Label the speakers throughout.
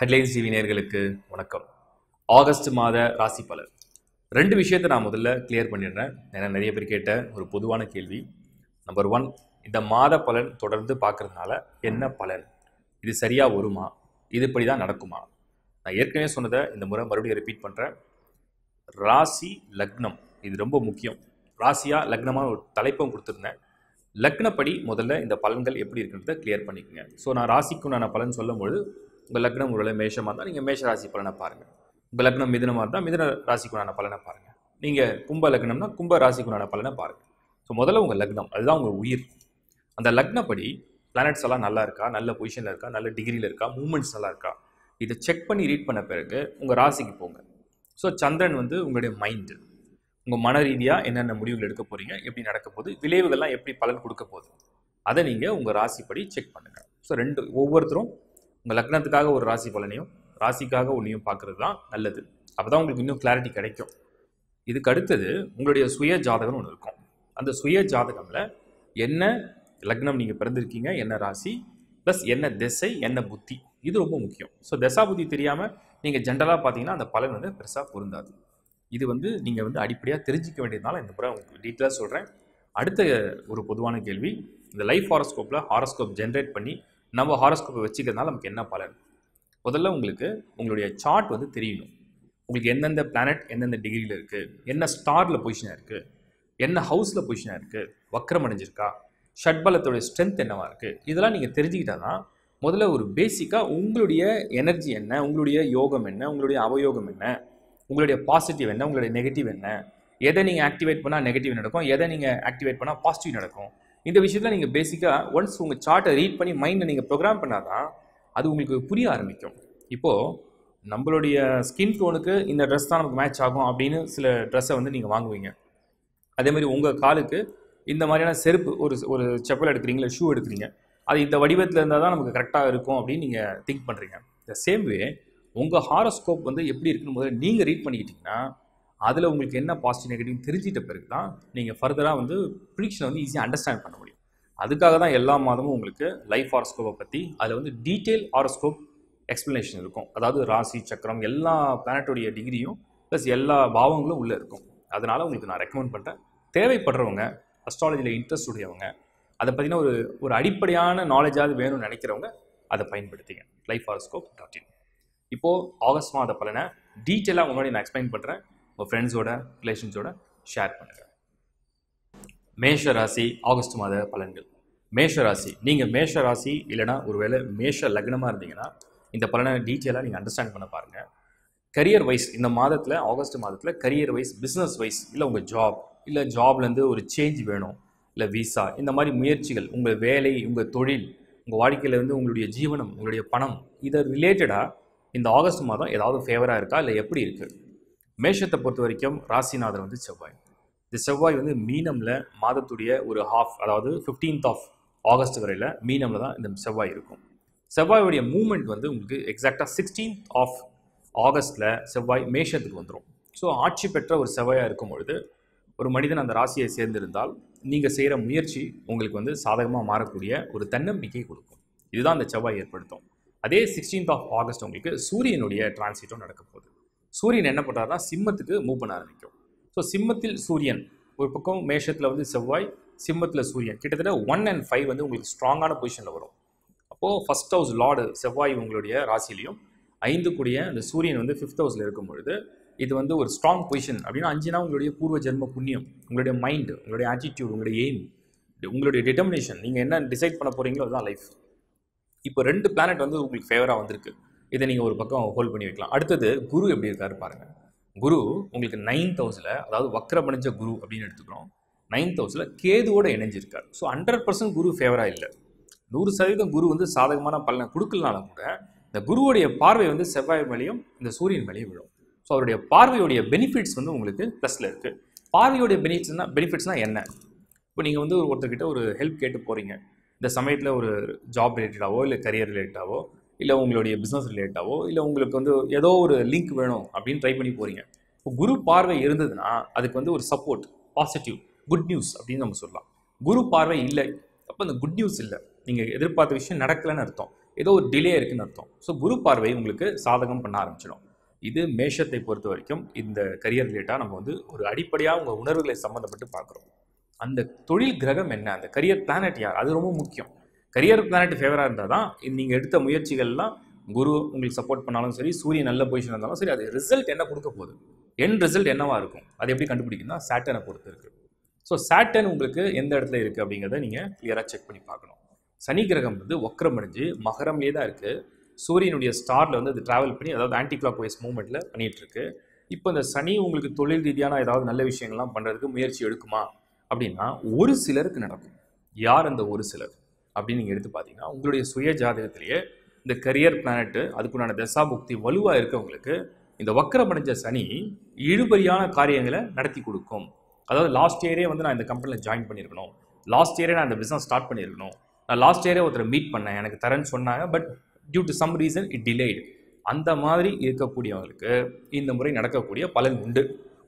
Speaker 1: Headlines TV நேர்களுக்கு வணக்கம். August மாத ராசி பலன். ரெண்டு விஷயத்தை நான் முதல்ல கிளியர் பண்ணிடுறேன். ஏன்னா நிறைய பேர் கேட்ட ஒரு பொதுவான கேள்வி. நம்பர் ஒன் இந்த மாத பலன் தொடர்ந்து பார்க்கறதுனால என்ன பலன்? இது சரியாக வருமா? இது இப்படி தான் நடக்குமா? நான் ஏற்கனவே சொன்னதை இந்த முறை மறுபடியும் ரிப்பீட் பண்ணுறேன் ராசி லக்னம் இது ரொம்ப முக்கியம். ராசியாக லக்னமான ஒரு தலைப்பும் கொடுத்துருந்தேன். லக்னப்படி முதல்ல இந்த பலன்கள் எப்படி இருக்குன்றத கிளியர் பண்ணிக்கோங்க. ஸோ நான் ராசிக்குண்டான பலன் சொல்லும்போது உங்கள் லக்னம் ஒருவேளை மேஷமாக இருந்தால் நீங்கள் மேஷ ராசி பலனை பாருங்கள் உங்கள் லக்னம் மிதனமாக இருந்தால் மிதன ராசிக்குண்டான பலனை பாருங்கள் நீங்கள் கும்ப லக்னம்னா கும்ப ராசிக்குண்டான பலனை பாருங்கள் ஸோ முதல்ல உங்கள் லக்னம் அதுதான் உங்கள் உயிர். அந்த லக்னப்படி பிளானட்ஸ் எல்லாம் நல்லா இருக்கா? நல்ல பொசிஷனில் இருக்கா? நல்ல டிகிரியில் இருக்கா? மூமெண்ட்ஸ் நல்லா இருக்கா? இதை செக் பண்ணி ரீட் பண்ண பிறகு உங்கள் ராசிக்கு போங்க. ஸோ சந்திரன் வந்து உங்களுடைய மைண்டு உங்கள் மன ரீதியாக என்னென்ன முடிவுகள் எடுக்க போகிறீங்க எப்படி நடக்க போகுது? விளைவுகள்லாம் எப்படி பலன் கொடுக்க போகுது? அதை நீங்கள் உங்கள் ராசிப்படி செக் பண்ணுங்கள் ஸோ ரெண்டு ஒவ்வொருத்தரும் உங்கள் லக்னத்துக்காக ஒரு ராசி பலனையும் ராசிக்காக ஒன்றையும் பார்க்குறது தான் நல்லது. அப்போ தான் உங்களுக்கு இன்னும் கிளாரிட்டி கிடைக்கும். இதுக்கு அடுத்தது உங்களுடைய சுய ஜாதகம்னு ஒன்று இருக்கும். அந்த சுய ஜாதகமில் என்ன லக்னம் நீங்கள் பிறந்திருக்கீங்க என்ன ராசி ப்ளஸ் என்ன திசை என்ன புத்தி இது ரொம்ப முக்கியம். ஸோ தசா புத்தி தெரியாமல் நீங்கள் ஜென்ரலாக பார்த்தீங்கன்னா அந்த பலன் வந்து பெருசாக பொருந்தாது. இது வந்து நீங்கள் வந்து அடிப்படையாக தெரிஞ்சிக்க வேண்டியதுனால இந்த முறை உங்களுக்கு டீட்டெயிலாக சொல்கிறேன் அடுத்த ஒரு பொதுவான கேள்வி இந்த லைஃப் ஹாரஸ்கோப்பில் ஹாரஸ்கோப் ஜென்ரேட் பண்ணி நம்ம ஹாரோஸ்கோப்பை வச்சுக்கிறதுனால நமக்கு என்ன பலன்? முதல்ல உங்களுக்கு உங்களுடைய சார்ட் வந்து தெரியணும். உங்களுக்கு எந்தெந்த பிளானட் எந்தெந்த டிகிரியில் இருக்குது என்ன ஸ்டாரில் பொசிஷனாக இருக்குது என்ன ஹவுஸில் பொசிஷனாக இருக்குது வக்ரம் அடைஞ்சிருக்கா? ஷட்பலத்தோடைய ஸ்ட்ரென்த் என்னவாக இருக்குது இதெல்லாம் நீங்கள் தெரிஞ்சுக்கிட்டா தான் முதல்ல ஒரு பேசிக்காக உங்களுடைய எனர்ஜி என்ன? உங்களுடைய யோகம் என்ன? உங்களுடைய அவயோகம் என்ன? உங்களுடைய பாசிட்டிவ் என்ன? உங்களுடைய நெகட்டிவ் என்ன? எதை நீங்கள் ஆக்டிவேட் பண்ணால் நெகட்டிவ் நடக்கும்? எதை நீங்கள் ஆக்டிவேட் பண்ணால் பாசிட்டிவ் நடக்கும்? இந்த விஷயத்தில் நீங்கள் பேசிக்காக ஒன்ஸ் உங்கள் சார்ட்டை ரீட் பண்ணி மைண்டை நீங்கள் ப்ரோக்ராம் பண்ணாதான் அது உங்களுக்கு புரிய ஆரம்பிக்கும். இப்போது நம்மளுடைய ஸ்கின் டோனுக்கு இந்த ட்ரெஸ் தான் நமக்கு மேட்ச் ஆகும் அப்படின்னு சில ட்ரெஸ்ஸை வந்து நீங்கள் வாங்குவீங்க. அதே மாதிரி உங்கள் காலுக்கு இந்த மாதிரியான செருப்பு ஒரு ஒரு செப்பல் எடுக்கிறீங்களா ஷூ எடுக்கிறீங்க அது இந்த வடிவத்தில் இருந்தால் தான் நமக்கு கரெக்டாக இருக்கும் அப்படின்னு நீங்கள் திங்க் பண்ணுறீங்க த சேம் வே உங்கள் ஹாரோஸ்கோப் வந்து எப்படி இருக்குன்னு முதல்ல நீங்கள் ரீட் பண்ணிக்கிட்டிங்கன்னா அதில் உங்களுக்கு என்ன பாசிட்டிவ் நெகட்டிவ் தெரிஞ்சிட்ட பிறகு தான் நீங்கள் ஃபர்தராக வந்து ப்ரிடிக்ஷனை வந்து ஈஸியாக அண்டர்ஸ்டாண்ட் பண்ண முடியும். அதுக்காக தான் எல்லா மாதமும் உங்களுக்கு லைஃப் ஆரோஸ்கோப்பை பற்றி அதில் வந்து டீட்டெயில் ஆரோஸ்கோப் எக்ஸ்ப்ளனேஷன் இருக்கும். அதாவது ராசி சக்கரம் எல்லா பிளானட்டோடைய டிகிரியும் ப்ளஸ் எல்லா பாவங்களும் உள்ளே இருக்கும். அதனால் உங்களுக்கு நான் ரெக்கமெண்ட் பண்ணுறேன் தேவைப்படுறவங்க அஸ்ட்ராலஜியில் இன்ட்ரெஸ்ட் உடையவங்க அதை பற்றின ஒரு ஒரு அடிப்படையான நாலேஜாவது வேணும்னு நினைக்கிறவங்க அதை பயன்படுத்திங்க. லைஃப் ஆரோஸ்கோப் டாட் இன் இப்போது ஆகஸ்ட் மாத பலனை டீட்டெயிலாக முன்னாடி நான் எக்ஸ்பிளைன் பண்ணுறேன் உங்கள் ஃப்ரெண்ட்ஸோட ரிலேஷன்ஸோட ஷேர் பண்ணுங்கள் மேஷ ராசி ஆகஸ்ட் மாத பலன்கள். மேஷ ராசி நீங்கள் மேஷ ராசி இல்லைனா ஒருவேளை மேஷ லக்னமாக இருந்தீங்கன்னா இந்த பலனை டீட்டெயிலாக நீங்கள் அண்டர்ஸ்டாண்ட் பண்ண பாருங்கள் கரியர் வைஸ் இந்த மாதத்தில் ஆகஸ்ட் மாதத்தில் கரியர் வைஸ் பிஸ்னஸ் வைஸ் இல்லை உங்கள் ஜாப் இல்லை ஜாப்லேருந்து ஒரு சேஞ்ச் வேணும் இல்லை விசா இந்த மாதிரி முயற்சிகள் உங்கள் வேலை உங்கள் தொழில் உங்கள் வாழ்க்கையில் உங்களுடைய ஜீவனம் உங்களுடைய பணம் இதை ரிலேட்டடாக இந்த ஆகஸ்ட் மாதம் ஏதாவது ஃபேவராக இருக்கா இல்லை எப்படி இருக்குது மேஷத்தை பொறுத்த வரைக்கும் ராசிநாதன் வந்து செவ்வாய். இந்த செவ்வாய் வந்து மீனமில் மாதத்துடைய ஒரு ஹாஃப் அதாவது ஃபிஃப்டீன்த் ஆஃப் ஆகஸ்ட் வரையில் மீனமில் தான் இந்த செவ்வாய் இருக்கும். செவ்வாயுடைய மூமெண்ட் வந்து உங்களுக்கு எக்ஸாக்டாக சிக்ஸ்டீன்த் ஆஃப் ஆகஸ்ட்டில் செவ்வாய் மேஷத்துக்கு வந்துடும் ஸோ ஆட்சி பெற்ற ஒரு செவ்வாயாக இருக்கும் பொழுது ஒரு மனிதன் அந்த ராசியை சேர்ந்திருந்தால் நீங்கள் செய்கிற முயற்சி உங்களுக்கு வந்து சாதகமாக மாறக்கூடிய ஒரு தன்னம்பிக்கை கொடுக்கும். இதுதான் அந்த செவ்வாய் ஏற்படுத்தும். அதே சிக்ஸ்டீன்த் ஆஃப் ஆகஸ்ட் உங்களுக்கு சூரியனுடைய டிரான்சிட்டும் நடக்க போகுது. சூரியன் என்ன பண்ணுறாருன்னா சிம்மத்துக்கு மூவ் பண்ண ஆரம்பிக்கும். ஸோ சிம்மத்தில் சூரியன். ஒரு பக்கம் மேஷத்தில் வந்து செவ்வாய் சிம்மத்தில் சூரியன். கிட்டத்தட்ட ஒன் அண்ட் ஃபைவ் வந்து உங்களுக்கு ஸ்ட்ராங்கான பொசிஷனில் வரும். அப்போது ஃபஸ்ட் ஹவுஸ் லார்டு செவ்வாய் உங்களுடைய ராசிலையும் ஐந்து கூடிய அந்த சூரியன் வந்து ஃபிஃப்த் ஹவுஸில் இருக்கும் பொழுது இது வந்து ஒரு ஸ்ட்ராங் பொசிஷன் அப்படின்னா அஞ்சுனா உங்களுடைய பூர்வ ஜென்ம புண்ணியம் உங்களுடைய மைண்டு உங்களுடைய ஆட்டிடியூட் உங்களுடைய எய்ம் உங்களுடைய டிட்டர்மினேஷன் நீங்கள் என்ன டிசைட் பண்ண போகிறீங்களோ அதுதான் லைஃப் இப்போ ரெண்டு பிளானட் வந்து உங்களுக்கு ஃபேவராக வந்திருக்கு. இதை நீங்கள் ஒரு பக்கம் ஹோல்ட் பண்ணி வைக்கலாம். அடுத்தது குரு எப்படி இருக்காரு பாருங்கள் குரு உங்களுக்கு நைன்த் ஹவுஸில் அதாவது வக்ரமடைஞ்ச குரு அப்படின்னு எடுத்துக்கிறோம். நைன்த் ஹவுஸில் கேதுவோட இணைஞ்சிருக்கார். ஸோ ஹண்ட்ரட் பர்சன்ட் குரு ஃபேவராக இல்லை. நூறு சதவீதம் குரு வந்து சாதகமான பலனை கொடுக்கலனாலும் கூட இந்த குருவுடைய பார்வை வந்து செவ்வாய் மேலேயும் இந்த சூரியன் மேலேயும் விழும். ஸோ அவருடைய பார்வையுடைய பெனிஃபிட்ஸ் வந்து உங்களுக்கு ப்ளஸில் இருக்குது பார்வையுடைய பெனிஃபிட்ஸ்னால் பெனிஃபிட்ஸ்னால் என்ன? இப்போ நீங்கள் வந்து ஒரு ஒருத்தர்கிட்ட ஒரு ஹெல்ப் கேட்டு போகிறீங்க இந்த சமயத்தில் ஒரு ஜாப் ரிலேட்டடாவோ இல்லை கரியர் ரிலேட்டடாவோ இல்லை உங்களுடைய பிஸ்னஸ் ரிலேட்டாவோ இல்லை உங்களுக்கு வந்து ஏதோ ஒரு லிங்க் வேணும் அப்படின்னு ட்ரை பண்ணி போகிறீங்க இப்போ குரு பார்வை இருந்ததுன்னா அதுக்கு வந்து ஒரு சப்போர்ட் பாசிட்டிவ் குட் நியூஸ் அப்படின்னு நம்ம சொல்லலாம். குரு பார்வை இல்லை. அப்போ அந்த குட் நியூஸ் இல்லை. நீங்கள் எதிர்பார்த்த விஷயம் நடக்கலைன்னு அர்த்தம். ஏதோ ஒரு டிலே இருக்குன்னு அர்த்தம். ஸோ குரு பார்வை உங்களுக்கு சாதகம் பண்ண ஆரம்பிச்சிடும். இது மேஷத்தை பொறுத்த வரைக்கும் இந்த கரியர் ரிலேட்டாக நம்ம வந்து ஒரு அடிப்படையாக உங்கள் உணர்வுகளை சம்மந்தப்பட்டு பார்க்குறோம். அந்த தொழில் கிரகம் என்ன? அந்த கரியர் பிளானட் யார்? அது ரொம்ப முக்கியம். கரியர் பிளானட் ஃபேவராக இருந்தால் தான் நீங்கள் எடுத்த முயற்சிகள்லாம் குரு உங்களுக்கு சப்போர்ட் பண்ணாலும் சரி சூரியன் நல்ல பொசிஷன் இருந்தாலும் சரி அது ரிசல்ட் என்ன கொடுக்க போகுது? என் ரிசல்ட் என்னவாக இருக்கும்? அது எப்படி கண்டுபிடிக்கும்னா சேட்டனை பொறுத்து இருக்குது ஸோ சேட்டன் உங்களுக்கு எந்த இடத்துல இருக்குது அப்படிங்கிறத நீங்கள் கிளியராக செக் பண்ணி பார்க்கணும். சனி கிரகம் வந்து ஒக்கரம் அடைஞ்சு மகரம்லேயே தான் இருக்குது சூரியனுடைய ஸ்டாரில் வந்து அது ட்ராவல் பண்ணி அதாவது ஆன்டி கிளாக் வைஸ் மூவ்மெண்ட்டில் பண்ணிகிட்ருக்கு இப்போ இந்த சனி உங்களுக்கு தொழில் ரீதியான ஏதாவது நல்ல விஷயங்கள்லாம் பண்ணுறதுக்கு முயற்சி எடுக்குமா அப்படின்னா ஒரு சிலருக்கு நடக்கும். யார் அந்த ஒரு சிலர்? அப்படின்னு நீங்கள் எடுத்து பார்த்தீங்கன்னா உங்களுடைய சுய ஜாதகத்திலேயே இந்த கரியர் பிளானட்டு அதுக்குண்டான தசாபுக்தி வலுவாக இருக்கவங்களுக்கு இந்த வக்கரமடைஞ்ச சனி இழுபறியான காரியங்களை நடத்தி கொடுக்கும். அதாவது லாஸ்ட் இயரே வந்து நான் இந்த கம்பெனியில் ஜாயின் பண்ணியிருக்கணும். லாஸ்ட் இயரே நான் இந்த பிஸ்னஸ் ஸ்டார்ட் பண்ணியிருக்கணும். நான் லாஸ்ட் இயரே ஒருத்தரை மீட் பண்ணேன் எனக்கு தரேன்னு சொன்னாங்க but due to some reason it delayed அந்த மாதிரி இருக்கக்கூடியவங்களுக்கு இந்த முறை நடக்கக்கூடிய பலன் உண்டு.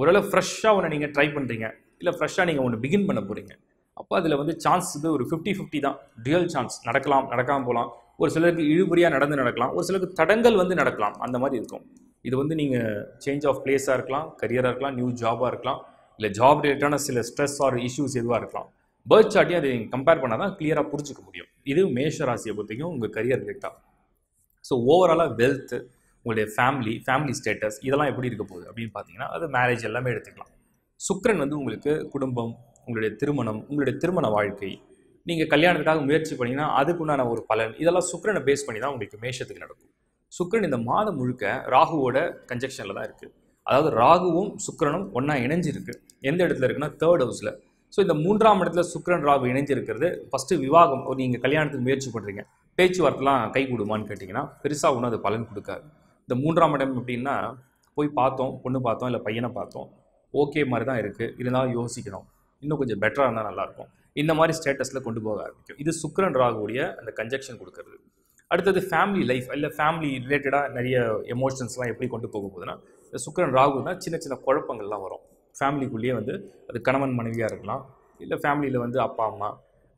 Speaker 1: ஓரளவு ஃப்ரெஷ்ஷாக ஒன்று நீங்கள் ட்ரை பண்ணுறீங்க இல்லை ஃப்ரெஷ்ஷாக நீங்கள் ஒன்று பிகின் பண்ண போகிறீங்க அப்போ அதில் வந்து சான்ஸ் இது ஒரு ஃபிஃப்டி ஃபிஃப்டி தான். ரியல் சான்ஸ் நடக்கலாம் நடக்காமல் போகலாம் ஒரு சிலருக்கு இழுபறியாக நடந்து நடக்கலாம். ஒரு சிலருக்கு தடங்கள் வந்து நடக்கலாம். அந்த மாதிரி இருக்கும். இது வந்து நீங்கள் சேஞ்ச் ஆஃப் பிளேஸாக இருக்கலாம் கரியராக இருக்கலாம் நியூ ஜாபாக இருக்கலாம் இல்லை ஜாப் ரிலேட்டடான சில ஸ்ட்ரெஸ் ஆர் இஷ்யூஸ் எதுவாக இருக்கலாம். பேர்த் சார்ட்டையும் அதை கம்பேர் பண்ணால் தான் கிளியராக புரிஞ்சிக்க முடியும். இது மேஷ ராசியை பொறுத்தையும் உங்கள் கரியர் ரிலேட்டாக ஸோ ஓவராலாக வெல்த்து உங்களுடைய ஃபேமிலி ஃபேமிலி ஸ்டேட்டஸ் இதெல்லாம் எப்படி இருக்க போகுது அப்படின்னு பார்த்தீங்கன்னா அது மேரேஜ் எல்லாமே எடுத்துக்கலாம். சுக்ரன் வந்து உங்களுக்கு குடும்பம் உங்களுடைய திருமணம் உங்களுடைய திருமண வாழ்க்கை நீங்கள் கல்யாணத்துக்காக முயற்சி பண்ணிங்கன்னா அதுக்குண்டான ஒரு பலன் இதெல்லாம் சுக்கரனை பேஸ் பண்ணி தான் உங்களுக்கு மேஷத்துக்கு நடக்கும். சுக்கரன் இந்த மாதம் முழுக்க ராகுவோட கன்ஜெக்ஷனில் தான் இருக்குது அதாவது ராகுவும் சுக்கிரனும் ஒன்றா இணைஞ்சிருக்கு. எந்த இடத்துல இருக்குன்னா தேர்ட் ஹவுஸில் ஸோ இந்த மூன்றாம் இடத்துல சுக்கிரன் ராகு இணைஞ்சிருக்கிறது ஃபஸ்ட்டு விவாகம் ஒரு நீங்கள் கல்யாணத்துக்கு முயற்சி பண்ணுறீங்க பேச்சுவார்த்தைலாம் கை கொடுமான்னு கேட்டிங்கன்னா பெருசாக ஒன்றும் அது பலன் கொடுக்காது. இந்த மூன்றாம் இடம் எப்படின்னா போய் பார்த்தோம் பொண்ணு பார்த்தோம் இல்லை பையனை பார்த்தோம் ஓகே மாதிரி தான் இருக்குது இருந்தாலும் யோசிக்கணும். இன்னும் கொஞ்சம் பெட்டராக இருந்தால் நல்லாயிருக்கும் இந்த மாதிரி ஸ்டேட்டஸில் கொண்டு போக ஆரம்பிக்கும். இது சுக்கரன் ராகுடைய அந்த கன்ஜெக்ஷன் கொடுக்கறது. அடுத்தது ஃபேமிலி லைஃப் இல்லை ஃபேமிலி ரிலேட்டடாக நிறைய எமோஷன்ஸ்லாம் எப்படி கொண்டு போக போகுதுன்னா இந்த ராகுனா சின்ன சின்ன குழப்பங்கள்லாம் வரும். ஃபேமிலிக்குள்ளேயே வந்து அது கணவன் மனைவியாக இருக்கலாம் இல்லை ஃபேமிலியில் வந்து அப்பா அம்மா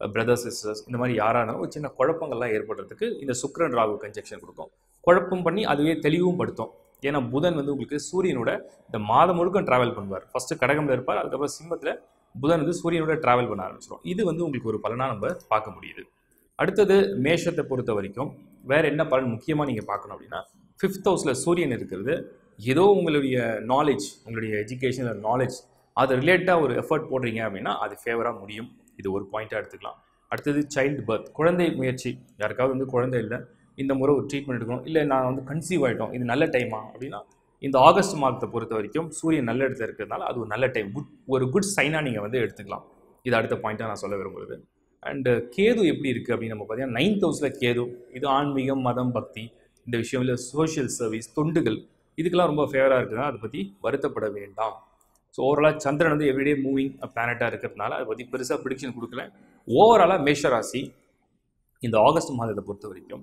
Speaker 1: பிரதர் சிஸ்டர்ஸ் இந்த மாதிரி யாராக இருந்தாலும் ஒரு சின்ன குழப்பங்கள்லாம் ஏற்படுறதுக்கு இந்த சுக்கரன் ராகு கன்ஜெக்ஷன் கொடுக்கும். குழப்பம் பண்ணி அதுவே தெளிவும் படுத்தும். ஏன்னா புதன் வந்து உங்களுக்கு சூரியனோட இந்த மாதம் முழுக்க ட்ராவல் பண்ணுவார். ஃபஸ்ட்டு கடகம்ல இருப்பார் அதுக்கப்புறம் சிம்மத்தில் புதன் வந்து சூரியனோட ட்ராவல் பண்ண ஆரம்பிச்சிடும் இது வந்து உங்களுக்கு ஒரு பலனாக நம்ம பார்க்க முடியுது. அடுத்தது மேஷத்தை பொறுத்த வரைக்கும் வேறு என்ன பலன் முக்கியமாக நீங்கள் பார்க்கணும் அப்படின்னா ஃபிஃப்த் ஹவுஸில் சூரியன் இருக்கிறது ஏதோ உங்களுடைய நாலேஜ் உங்களுடைய எஜுகேஷனல் நாலேஜ் அதை ரிலேட்டாக ஒரு எஃபர்ட் போடுறீங்க அப்படின்னா அது ஃபேவராக முடியும். இது ஒரு பாயிண்ட்டாக எடுத்துக்கலாம். அடுத்தது சைல்டு பர்த் குழந்தை முயற்சி. யாருக்காவது வந்து குழந்தை இல்லை இந்த முறை ஒரு ட்ரீட்மெண்ட் எடுக்கணும். இல்லை நான் வந்து கன்சீவ் ஆகிட்டோம் இது நல்ல டைமா அப்படின்னா இந்த ஆகஸ்ட் மாதத்தை பொறுத்த வரைக்கும் சூரியன் நல்ல இடத்துல இருக்கிறதுனால அது ஒரு நல்ல டைம் குட் ஒரு குட் சைனாக நீங்கள் வந்து எடுத்துக்கலாம். இது அடுத்த பாயிண்ட்டாக நான் சொல்ல விரும்புகிறது அண்டு கேது எப்படி இருக்குது அப்படின்னு நம்ம பார்த்தீங்கன்னா நைன்த் ஹவுஸில் கேது இது ஆன்மீகம் மதம் பக்தி இந்த விஷயம் இல்லை சோஷியல் சர்வீஸ் தொண்டுகள் இதுக்கெல்லாம் ரொம்ப ஃபேவராக இருக்குதுன்னா அதை பற்றி வருத்தப்பட வேண்டாம். ஸோ ஓவராலாக சந்திரன் வந்து எவ்ரிடே மூவிங் பிளானட்டாக இருக்கிறதுனால அதை பற்றி பெருசாக ப்ரிடிக்ஷன் கொடுக்கல. ஓவராலாக மேஷராசி இந்த ஆகஸ்ட் மாதத்தை பொறுத்த வரைக்கும்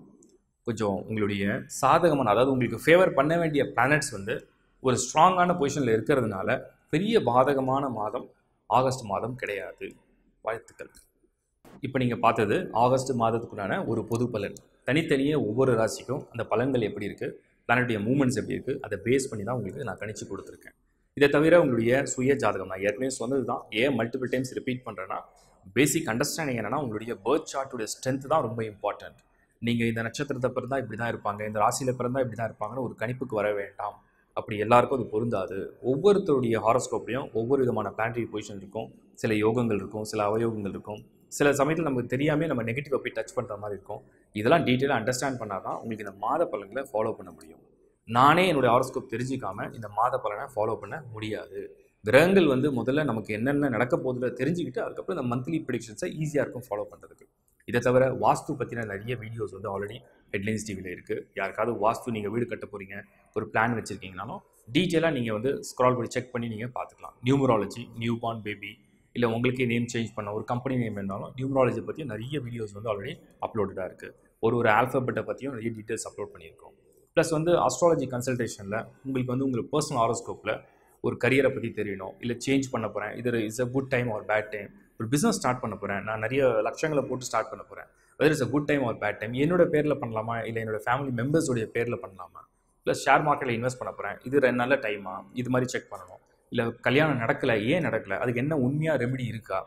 Speaker 1: கொஞ்சம் உங்களுடைய சாதகமான அதாவது உங்களுக்கு ஃபேவர் பண்ண வேண்டிய பிளானட்ஸ் வந்து ஒரு ஸ்ட்ராங்கான பொசிஷனில் இருக்கிறதுனால பெரிய பாதகமான மாதம் ஆகஸ்ட் மாதம் கிடையாது. வாழ்த்துக்கள். இப்போ நீங்கள் பார்த்தது ஆகஸ்ட் மாதத்துக்குண்டான ஒரு பொது பலன். தனித்தனியே ஒவ்வொரு ராசிக்கும் அந்த பலன்கள் எப்படி இருக்குது பிளானட்டுடைய மூமெண்ட்ஸ் எப்படி இருக்குது அதை பேஸ் பண்ணி தான் உங்களுக்கு நான் கணிச்சு கொடுத்துருக்கேன். இதை தவிர உங்களுடைய சுய ஜாதகம் நான் ஏற்கனவே சொன்னது தான். ஏன் மல்டிபிள் டைம்ஸ் ரிப்பீட் பண்ணுறேன்னா பேசிக் அண்டர்ஸ்டாண்டிங் என்னன்னா உங்களுடைய பேர்த் சார்ட்டுடைய ஸ்ட்ரென்த் தான் ரொம்ப இம்பார்ட்டன்ட் நீங்கள் இந்த நட்சத்திரத்தை பிறந்தால் இப்படி தான் இருப்பாங்க இந்த ராசியில் பிறந்தால் இப்படி தான் இருப்பாங்கன்னு ஒரு கணிப்புக்கு வர வேண்டாம். அப்படி எல்லாருக்கும் அது பொருந்தாது. ஒவ்வொருத்தருடைய ஹாரோஸ்கோப்லையும் ஒவ்வொரு விதமான பிளானட்டரி பொசிஷன் இருக்கும். சில யோகங்கள் இருக்கும் சில அவயோகங்கள் இருக்கும். சில சமயத்தில் நமக்கு தெரியாமே நம்ம நெகட்டிவாக போய் டச் பண்ணுற மாதிரி இருக்கும். இதெல்லாம் டீட்டெயிலாக அண்டர்ஸ்டாண்ட் பண்ணால் தான் உங்களுக்கு இந்த மாத பலன்களை ஃபாலோ பண்ண முடியும். நானே என்னுடைய ஹாரோஸ்கோப் தெரிஞ்சிக்காமல் இந்த மாத பலனை ஃபாலோ பண்ண முடியாது. கிரகங்கள் வந்து முதல்ல நமக்கு என்னென்ன நடக்க போகுதுல தெரிஞ்சுக்கிட்டு அதுக்கப்புறம் இந்த மந்த்லி ப்ரிடிக்ஷன்ஸை ஈஸியாக இருக்கும் ஃபாலோ பண்ணுறதுக்கு இதை தவிர வாஸ்து பற்றின நிறைய வீடியோஸ் வந்து ஆல்ரெடி ஹெட்லைன்ஸ் டிவியில் இருக்குது யாருக்காவது வாஸ்து நீங்கள் வீடு கட்ட போகிறீங்க ஒரு பிளான் வச்சுருக்கீங்கனாலும் டீட்டெயிலாக நீங்கள் வந்து ஸ்க்ரால் பண்ணி செக் பண்ணி நீங்கள் பார்த்துக்கலாம். நியூமராலஜி நியூ பார்ன் பேபி இல்லை உங்களுக்கே நேம் சேஞ்ச் பண்ண ஒரு கம்பெனி நேம் இருந்தாலும் நியூமராலஜி பற்றி நிறைய வீடியோஸ் வந்து ஆல்ரெடி அப்லோடடாக இருக்குது ஒரு ஒரு ஆல்ஃபபெட்டை பற்றியும் நிறைய டீட்டெயில்ஸ் அப்லோட் பண்ணியிருக்கோம். ப்ளஸ் வந்து அஸ்ட்ராலஜி கன்சல்டேஷனில் உங்களுக்கு வந்து உங்களுக்கு பர்சனல் ஆரோஸ்கோப்பில் ஒரு கரியரை பற்றி தெரியணும் இல்லை சேஞ்ச் பண்ண போகிறேன் இது is a good time or bad time ஒரு பிஸ்னஸ் ஸ்டார்ட் பண்ண போகிறேன் நான் நிறைய லட்சங்களை போட்டு ஸ்டார்ட் பண்ண போகிறேன் weather is a good time or bad time என்னோட பேரில் பண்ணலாமா? இல்லை என்னோட ஃபேமிலி மெம்பர்ஸோடைய பேரில் பண்ணலாமா? ப்ளஸ் ஷேர் மார்க்கெட்டில் இன்வெஸ்ட் பண்ண போகிறேன் இது ரெண்டு நல்ல டைமா இது மாதிரி செக் பண்ணணும். இல்லை கல்யாணம் நடக்கலை ஏன் நடக்கலை? அதுக்கு என்ன உண்மையாக ரெமெடி இருக்கா?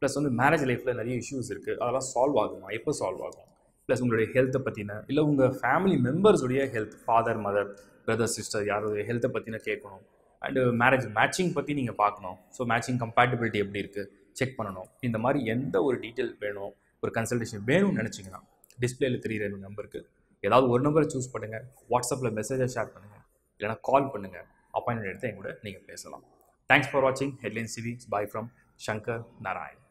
Speaker 1: ப்ளஸ் வந்து மேரேஜ் லைஃப்பில் நிறைய இஷ்யூஸ் இருக்குது அதெல்லாம் சால்வ் ஆகுமா? எப்போ சால்வ் ஆகும்? ப்ளஸ் உங்களுடைய ஹெல்த்தை பற்றின இல்லை உங்கள் family மெம்பர்ஸுடைய health father mother brother sister யாரோடைய ஹெல்த்தை பற்றின கேட்கணும். அண்டு மேரேஜ் மேட்சிங் பற்றி நீங்கள் பார்க்கணும். ஸோ மேட்சிங் கம்பேட்டபிலிட்டி எப்படி இருக்குது செக் பண்ணணும். இந்த மாதிரி எந்த ஒரு டீட்டெயில் வேணும் ஒரு கன்சல்டேஷன் வேணும்னு நினச்சிங்கன்னா டிஸ்பிளேல தெரிகிற நம்பருக்கு ஏதாவது ஒரு நம்பரை சூஸ் பண்ணுங்கள் வாட்ஸ்அப்பில் மெசேஜை ஷேர் பண்ணுங்கள் இல்லைனா கால் பண்ணுங்கள் அப்பாயின்மெண்ட் எடுத்து என் கூட நீங்கள் பேசலாம். தேங்க்ஸ் ஃபார் வாட்சிங் headline CV bye from Shankar Narayan